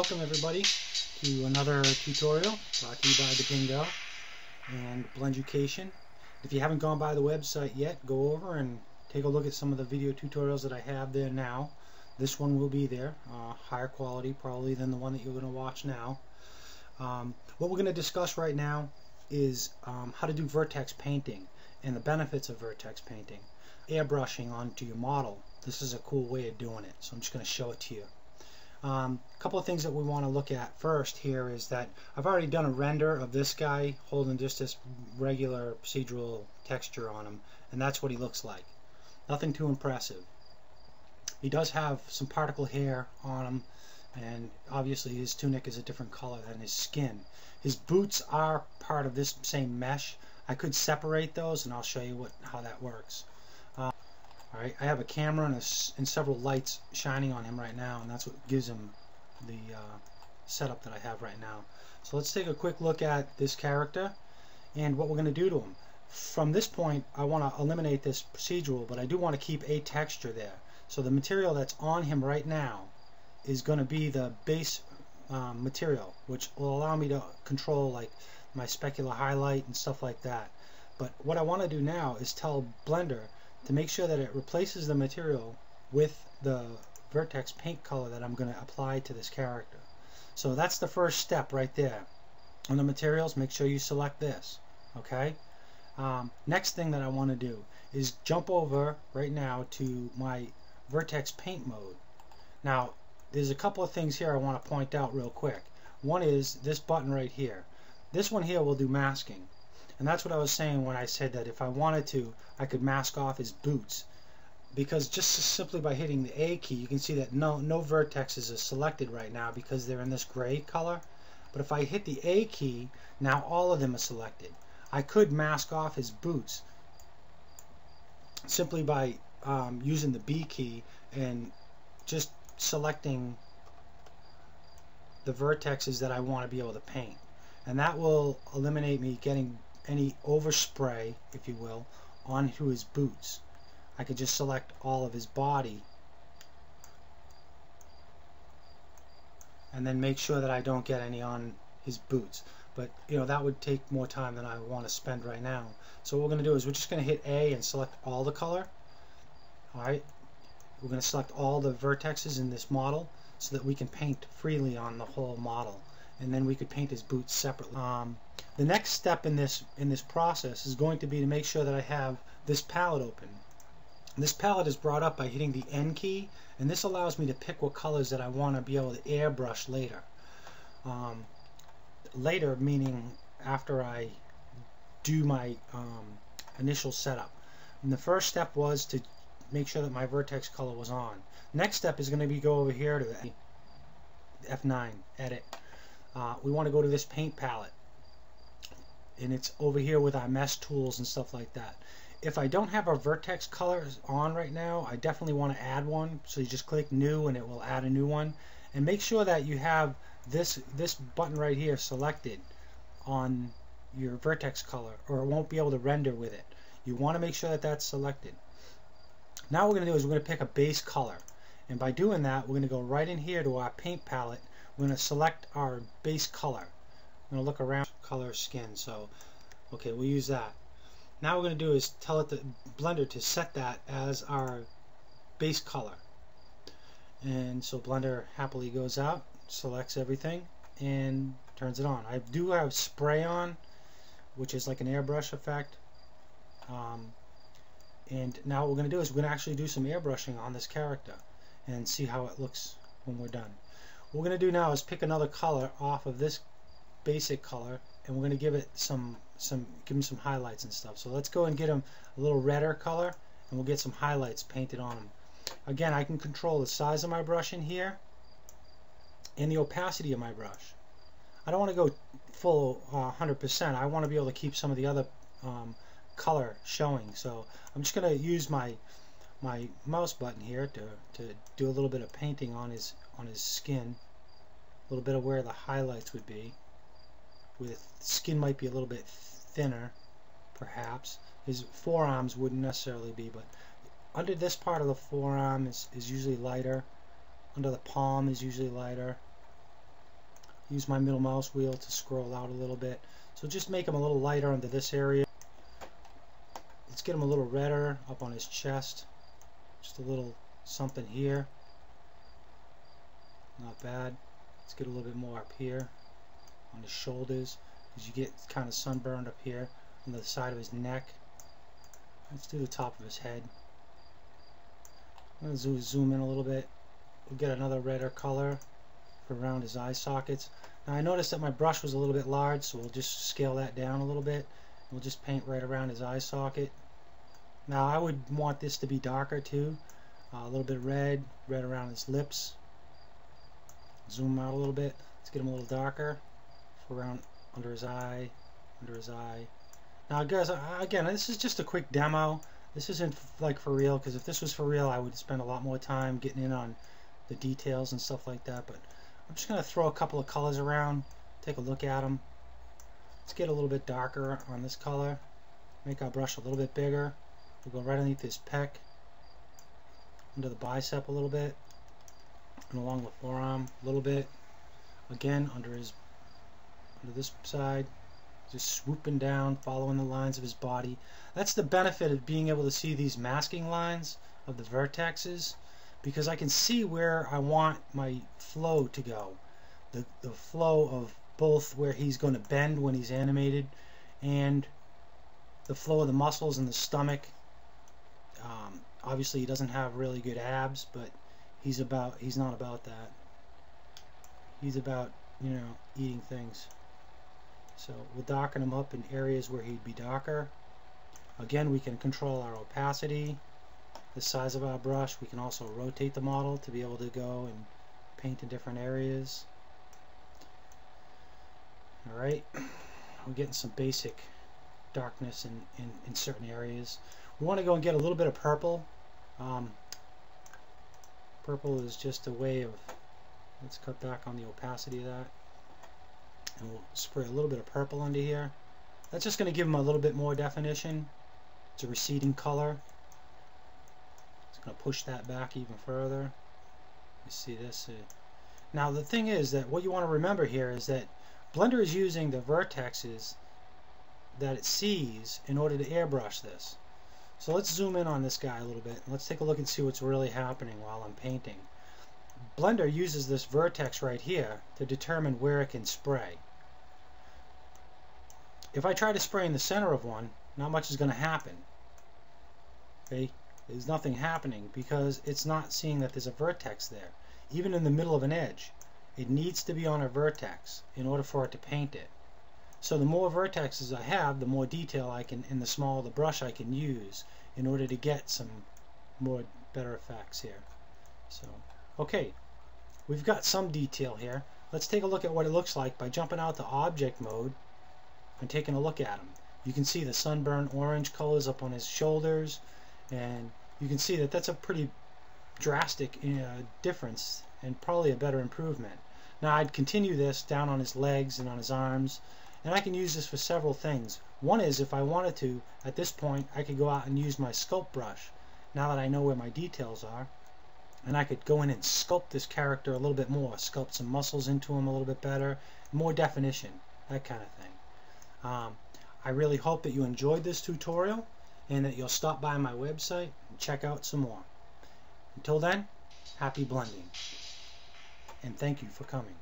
welcome everybody to another tutorial brought to you by Dipingo and Blenducation. If you haven't gone by the website yet, go over and take a look at some of the video tutorials that I have there now. This one will be there, uh, higher quality probably than the one that you're going to watch now. Um, what we're going to discuss right now is um, how to do vertex painting and the benefits of vertex painting. Airbrushing onto your model. This is a cool way of doing it, so I'm just going to show it to you. A um, couple of things that we want to look at first here is that I've already done a render of this guy holding just this regular procedural texture on him, and that's what he looks like. Nothing too impressive. He does have some particle hair on him, and obviously his tunic is a different color than his skin. His boots are part of this same mesh. I could separate those, and I'll show you what how that works. I have a camera and, a, and, several lights shining on him right now, and that's what gives him the uh, setup that I have right now. So let's take a quick look at this character and what we're going to do to him. From this point, I want to eliminate this procedural, but I do want to keep a texture there. So the material that's on him right now is going to be the base um, material, which will allow me to control like my specular highlight and stuff like that. But what I want to do now is tell Blender to make sure that it replaces the material with the vertex paint color that I'm going to apply to this character. So that's the first step right there. On the materials, make sure you select this. Okay. Um, next thing that I want to do is jump over right now to my vertex paint mode. Now, there's a couple of things here I want to point out real quick. One is this button right here. This one here will do masking. And that's what I was saying when I said that if I wanted to, I could mask off his boots. Because just simply by hitting the A key, you can see that no, no vertexes are selected right now because they're in this gray color. But if I hit the A key, now all of them are selected. I could mask off his boots simply by um, using the B key and just selecting the vertexes that I want to be able to paint. And that will eliminate me getting any overspray, if you will, onto his boots. I could just select all of his body and then make sure that I don't get any on his boots. But you know that would take more time than I want to spend right now. So what we're going to do is we're just going to hit A and select all the color. Alright, we're going to select all the vertexes in this model so that we can paint freely on the whole model and then we could paint his boots separately. Um, the next step in this in this process is going to be to make sure that I have this palette open. This palette is brought up by hitting the N key and this allows me to pick what colors that I want to be able to airbrush later. Um, later meaning after I do my um, initial setup. And the first step was to make sure that my vertex color was on. Next step is going to be go over here to the F9, edit. Uh, we want to go to this paint palette and it's over here with our mesh tools and stuff like that. If I don't have our vertex colors on right now, I definitely want to add one. So you just click new and it will add a new one. And make sure that you have this this button right here selected on your vertex color or it won't be able to render with it. You want to make sure that that's selected. Now what we're going to do is we're going to pick a base color. And by doing that, we're going to go right in here to our paint palette. We're going to select our base color. I'm going to look around color skin. So, okay, we'll use that. Now we're going to do is tell it the Blender to set that as our base color. And so Blender happily goes out, selects everything, and turns it on. I do have spray on, which is like an airbrush effect. Um, and now what we're going to do is we're going to actually do some airbrushing on this character and see how it looks when we're done. What we're going to do now is pick another color off of this basic color and we're going to give it some some give them some highlights and stuff. So let's go and get them a little redder color and we'll get some highlights painted on them. again I can control the size of my brush in here and the opacity of my brush. I don't want to go full 100% uh, I want to be able to keep some of the other um, color showing. So I'm just going to use my my mouse button here to, to do a little bit of painting on his on his skin a little bit of where the highlights would be with skin might be a little bit thinner perhaps his forearms wouldn't necessarily be but under this part of the forearm is, is usually lighter under the palm is usually lighter use my middle mouse wheel to scroll out a little bit. So just make him a little lighter under this area. Let's get him a little redder up on his chest. Just a little something here. Not bad. Let's get a little bit more up here on his shoulders because you get kind of sunburned up here on the side of his neck. Let's do the top of his head. I'm going to zoom in a little bit. We'll get another redder color for around his eye sockets. Now I noticed that my brush was a little bit large, so we'll just scale that down a little bit. We'll just paint right around his eye socket. Now I would want this to be darker too. Uh, a little bit red, red around his lips. Zoom out a little bit. Let's get him a little darker. Around under his eye, under his eye. Now guys, again, this is just a quick demo. This isn't like for real, because if this was for real, I would spend a lot more time getting in on the details and stuff like that. But I'm just going to throw a couple of colors around, take a look at them. Let's get a little bit darker on this color. Make our brush a little bit bigger. We'll go right underneath his pec, under the bicep a little bit, and along the forearm a little bit. Again, under his, under this side, just swooping down, following the lines of his body. That's the benefit of being able to see these masking lines of the vertexes because I can see where I want my flow to go. The, the flow of both where he's going to bend when he's animated and the flow of the muscles in the stomach. Obviously he doesn't have really good abs, but he's about he's not about that. He's about, you know, eating things. So we'll darken him up in areas where he'd be darker. Again, we can control our opacity the size of our brush. We can also rotate the model to be able to go and paint in different areas. Alright, we're getting some basic darkness in, in, in, certain areas. We want to go and get a little bit of purple. Um, purple is just a way of, let's cut back on the opacity of that. And we'll spray a little bit of purple under here. That's just going to give them a little bit more definition. It's a receding color It's going to push that back even further. You see this? Uh, now the thing is that what you want to remember here is that Blender is using the vertexes that it sees in order to airbrush this. So let's zoom in on this guy a little bit. And let's take a look and see what's really happening while I'm painting. Blender uses this vertex right here to determine where it can spray. If I try to spray in the center of one, not much is going to happen. Okay, there's nothing happening because it's not seeing that there's a vertex there. Even in the middle of an edge, it needs to be on a vertex in order for it to paint it. So the more vertexes I have, the more detail I can, and the smaller the brush I can use in order to get some more better effects here. So, okay, we've got some detail here. Let's take a look at what it looks like by jumping out to object mode and taking a look at him. You can see the sunburn orange colors up on his shoulders and you can see that that's a pretty drastic uh, difference and probably a better improvement. Now I'd continue this down on his legs and on his arms and I can use this for several things. One is if I wanted to, at this point I could go out and use my sculpt brush now that I know where my details are and I could go in and sculpt this character a little bit more, sculpt some muscles into him a little bit better, more definition, that kind of thing. Um, I really hope that you enjoyed this tutorial and that you'll stop by my website and check out some more. Until then, happy blending. And thank you for coming.